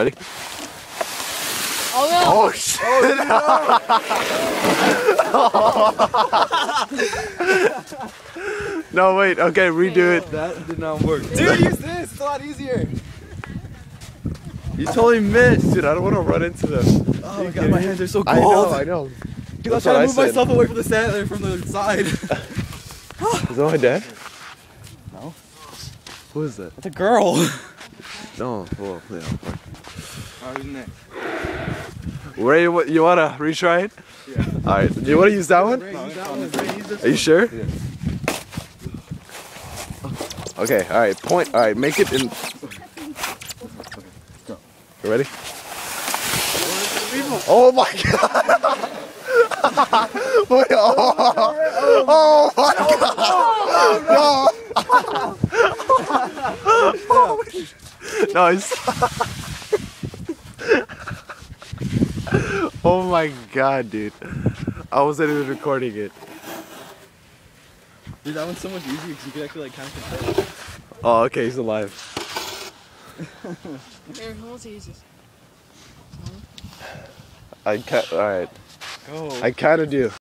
Ready? Oh no! Oh shit! Oh, no wait. Okay, redo it. That did not work. Dude, use this. It's a lot easier. You totally missed, dude. I don't want to run into them. Oh my god, my hands are so I know. cold. I know. Dude, I was That's what trying I to move said. myself away from the sand, from the side. Is that my dad? No. Who is that? It's a girl. No. Well, yeah. Fine. Alright, who's next? Ray, what you wanna retry it? Yeah. All right. Do you wanna use that one? No, it's Are you sure? Yeah. Okay. All right. Point. All right. Make it in. You ready? Oh my god! Wait, oh, oh my god! No! Nice. Oh my god, dude. I wasn't even recording it. Dude, that one's so much easier because you can actually like count the. Oh, okay, he's alive. Here, who wants to use this? I can't. All right. Go. I kind of do.